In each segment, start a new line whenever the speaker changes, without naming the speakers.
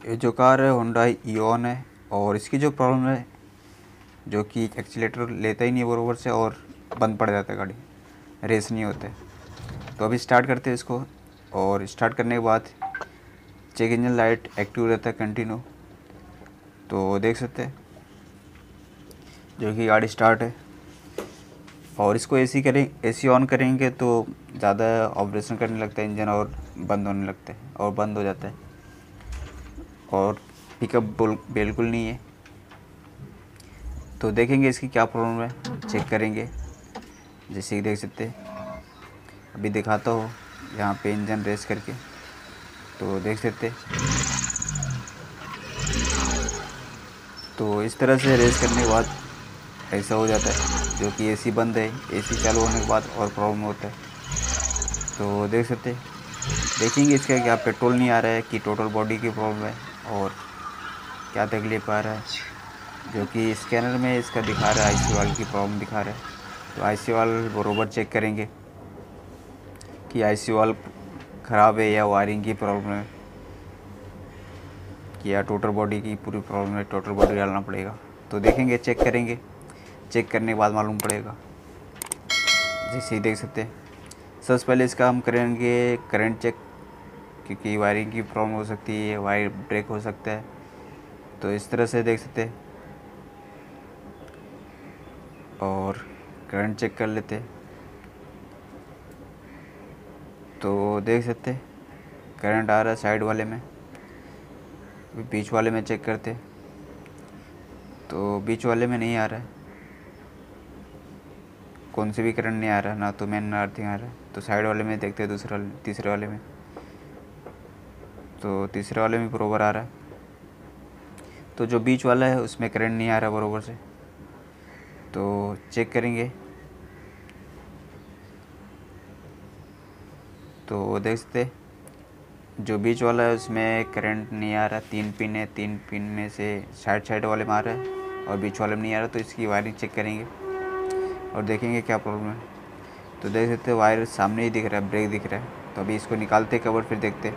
ये जो कार है होंडा ईओन है, और इसकी जो प्रॉब्लम है, जो कि एक्सीटर लेता ही नहीं है बरोबर से और बंद पड़ जाता है गाड़ी रेस नहीं होते। तो अभी स्टार्ट करते हैं इसको, और स्टार्ट करने के बाद चेक इंजन लाइट एक्टिव रहता है कंटिन्यू तो देख सकते हैं, जो कि गाड़ी स्टार्ट है। और इसको एसी करें एसी ऑन करेंगे तो ज़्यादा ऑपरेशन करने लगता है इंजन और बंद होने लगता है, और बंद हो जाता है। और पिकअप बिल्कुल नहीं है। तो देखेंगे इसकी क्या प्रॉब्लम है चेक करेंगे। जैसे कि देख सकते हैं, अभी दिखाता हो यहाँ पे इंजन रेस करके। तो देख सकते तो इस तरह से रेस करने के बाद ऐसा हो जाता है, जो कि एसी बंद है एसी चालू होने के बाद और प्रॉब्लम होता है। तो देख सकते देखेंगे इसका क्या पेट्रोल नहीं आ रहा है, कि टोटल बॉडी की प्रॉब्लम है। और क्या तकलीफ़ आ रहा है? जो कि स्कैनर में इसका दिखा रहा है आईसी वाल की प्रॉब्लम दिखा रहा है। तो आई वाल बरोबर चेक करेंगे कि आई वाल ख़राब है या वायरिंग की प्रॉब्लम है, कि या टोटल बॉडी की पूरी प्रॉब्लम है टोटल बॉडी डालना पड़ेगा। तो देखेंगे चेक करेंगे। चेक करने के बाद मालूम पड़ेगा। जैसे ही देख सकते हैं। सबसे पहले इसका हम करेंगे करंट चेक क्योंकि वायरिंग की प्रॉब्लम हो सकती है वायर ब्रेक हो सकता है। तो इस तरह से देख सकते और करंट चेक कर लेते तो देख सकते करंट आ रहा है साइड वाले में। बीच वाले में चेक करते तो बीच वाले में नहीं आ रहा है। कौन से भी करंट नहीं आ रहा, ना तो मेन अर्थिंग आ रहा है। तो साइड वाले में देखते दूसरे वाले तीसरे वाले में। तो तीसरे वाले में बरोबर आ रहा है। तो जो बीच वाला है, उसमें करंट नहीं आ रहा बरोबर से। तो चेक करेंगे। तो देख सकते जो बीच वाला है, उसमें करंट नहीं आ रहा। तीन पिन है, तीन पिन में से साइड साइड वाले में आ रहा है और बीच वाले में नहीं आ रहा तो इसकी वायरिंग चेक करेंगे और देखेंगे क्या प्रॉब्लम है। तो देख सकते वायर सामने ही दिख रहा है ब्रेक दिख रहा है। तो अभी इसको निकालते कवर फिर देखते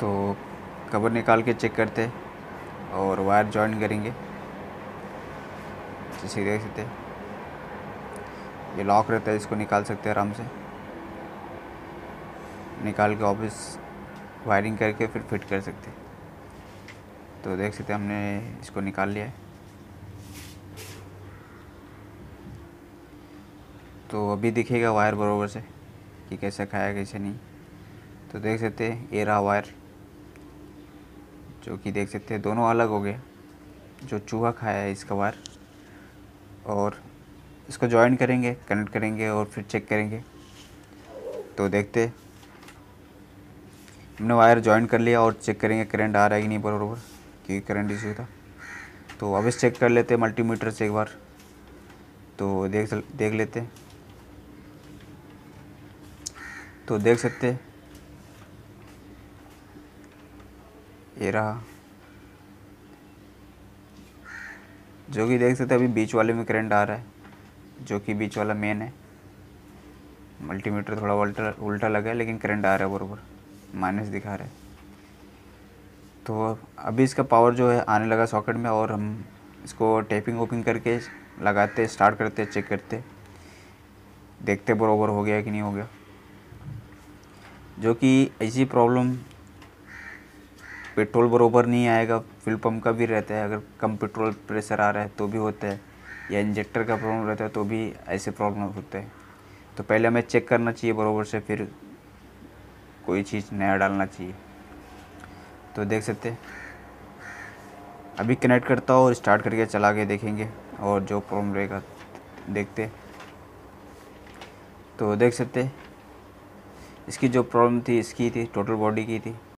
तो कवर निकाल के चेक करते और वायर जॉइन करेंगे। जैसे देख सकते ये लॉक रहता है, इसको निकाल सकते हैं आराम से। निकाल के ऑफ़िस वायरिंग करके फिर फिट कर सकते तो देख सकते हमने इसको निकाल लिया है। तो अभी दिखेगा वायर बरोबर से कि कैसे खाया, कैसे नहीं। तो देख सकते ये रहा वायर। जो कि देख सकते हैं दोनों अलग हो गए, जो चूहा खाया है इसका वायर और इसको ज्वाइन करेंगे कनेक्ट करेंगे और फिर चेक करेंगे। तो देखते हमने वायर ज्वाइन कर लिया और चेक करेंगे करंट आ रहा है कि नहीं बरोबर, क्योंकि करंट इशू था। तो अब इस चेक कर लेते मल्टीमीटर से एक बार। तो देख देख लेते तो देख सकते ये रहा। जो कि देख सकते अभी बीच वाले में करंट आ रहा है, जो कि बीच वाला मेन है। मल्टीमीटर थोड़ा उल्टा उल्टा लगा है, लेकिन करंट आ रहा है बरोबर माइनस दिखा रहा है। तो अभी इसका पावर जो है, आने लगा सॉकेट में, और हम इसको टेपिंग ओपिंग करके लगाते स्टार्ट करते चेक करते। देखते बरोबर हो गया कि नहीं हो गया। जो कि ऐसी प्रॉब्लम पेट्रोल बरोबर नहीं आएगा फिल पम्प का भी रहता है, अगर कम पेट्रोल प्रेशर आ रहा है तो भी होता है, या इंजेक्टर का प्रॉब्लम रहता है तो भी ऐसे प्रॉब्लम होते हैं। तो पहले हमें चेक करना चाहिए बरोबर से, फिर कोई चीज़ नया डालना चाहिए। तो देख सकते अभी कनेक्ट करता हूँ और स्टार्ट करके चला के देखेंगे, और जो प्रॉब्लम रहेगा देखते तो देख सकते इसकी जो प्रॉब्लम थी, इसकी थी, टोटल बॉडी की थी।